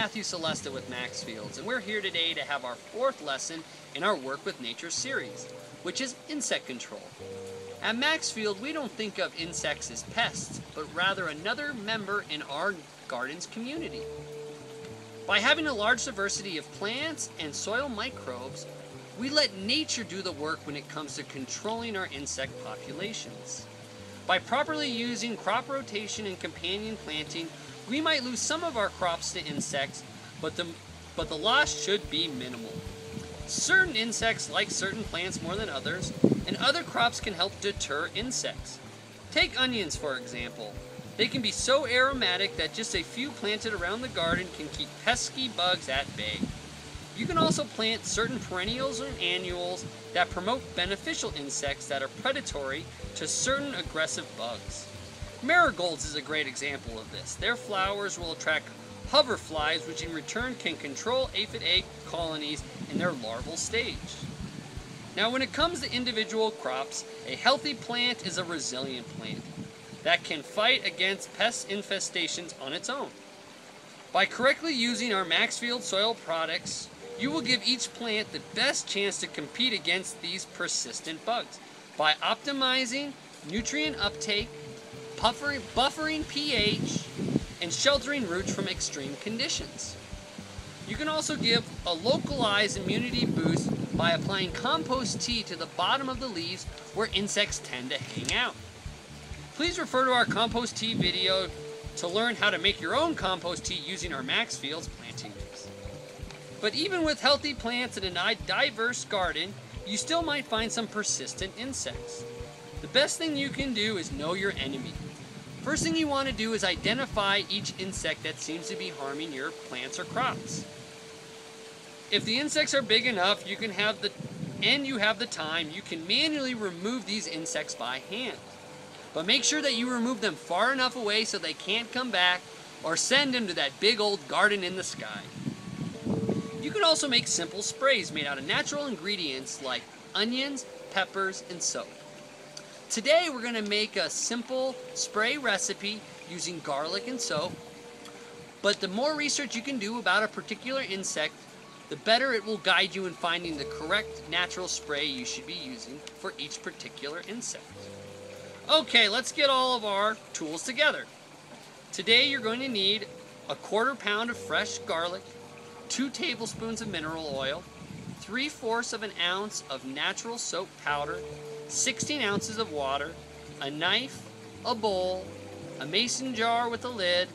Matthew Celesta with Maxfields, and we're here today to have our fourth lesson in our Work with Nature series, which is insect control. At Maxfield, we don't think of insects as pests, but rather another member in our garden's community. By having a large diversity of plants and soil microbes, we let nature do the work when it comes to controlling our insect populations. By properly using crop rotation and companion planting, we might lose some of our crops to insects, but the, but the loss should be minimal. Certain insects like certain plants more than others, and other crops can help deter insects. Take onions for example. They can be so aromatic that just a few planted around the garden can keep pesky bugs at bay. You can also plant certain perennials and annuals that promote beneficial insects that are predatory to certain aggressive bugs. Marigolds is a great example of this. Their flowers will attract hoverflies, which in return can control aphid egg colonies in their larval stage. Now, when it comes to individual crops, a healthy plant is a resilient plant that can fight against pest infestations on its own. By correctly using our Maxfield soil products, you will give each plant the best chance to compete against these persistent bugs by optimizing nutrient uptake buffering, buffering pH, and sheltering roots from extreme conditions. You can also give a localized immunity boost by applying compost tea to the bottom of the leaves where insects tend to hang out. Please refer to our compost tea video to learn how to make your own compost tea using our Maxfields planting mix. But even with healthy plants in a diverse garden, you still might find some persistent insects. The best thing you can do is know your enemy. First thing you want to do is identify each insect that seems to be harming your plants or crops. If the insects are big enough, you can have the and you have the time, you can manually remove these insects by hand. But make sure that you remove them far enough away so they can't come back or send them to that big old garden in the sky. You can also make simple sprays made out of natural ingredients like onions, peppers, and soap. Today we're going to make a simple spray recipe using garlic and soap. But the more research you can do about a particular insect, the better it will guide you in finding the correct natural spray you should be using for each particular insect. Okay, let's get all of our tools together. Today you're going to need a quarter pound of fresh garlic, two tablespoons of mineral oil, three-fourths of an ounce of natural soap powder, 16 ounces of water, a knife, a bowl, a mason jar with a lid,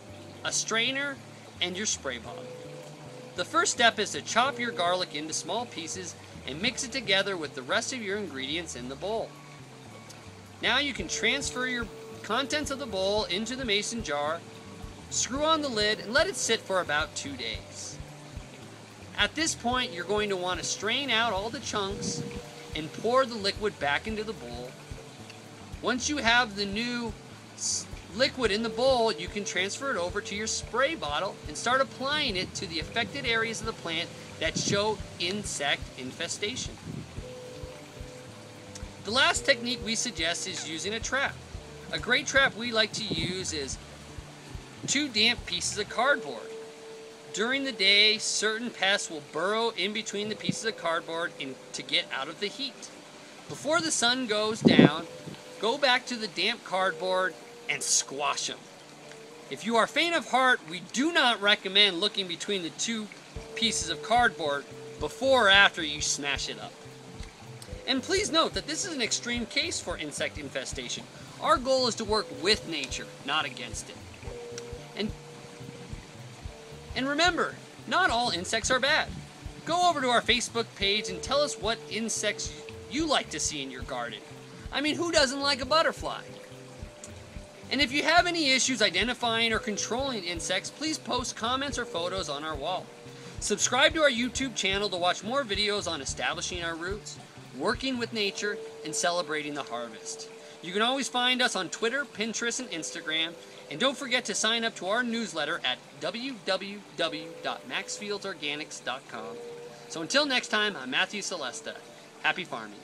a strainer, and your spray bottle. The first step is to chop your garlic into small pieces and mix it together with the rest of your ingredients in the bowl. Now you can transfer your contents of the bowl into the mason jar, screw on the lid, and let it sit for about two days. At this point, you're going to want to strain out all the chunks and pour the liquid back into the bowl. Once you have the new liquid in the bowl, you can transfer it over to your spray bottle and start applying it to the affected areas of the plant that show insect infestation. The last technique we suggest is using a trap. A great trap we like to use is two damp pieces of cardboard. During the day, certain pests will burrow in between the pieces of cardboard in, to get out of the heat. Before the sun goes down, go back to the damp cardboard and squash them. If you are faint of heart, we do not recommend looking between the two pieces of cardboard before or after you smash it up. And please note that this is an extreme case for insect infestation. Our goal is to work with nature, not against it. And remember, not all insects are bad. Go over to our Facebook page and tell us what insects you like to see in your garden. I mean, who doesn't like a butterfly? And if you have any issues identifying or controlling insects, please post comments or photos on our wall. Subscribe to our YouTube channel to watch more videos on establishing our roots, working with nature, and celebrating the harvest. You can always find us on Twitter, Pinterest, and Instagram, and don't forget to sign up to our newsletter at www.maxfieldsorganics.com. So until next time, I'm Matthew Celesta. Happy farming.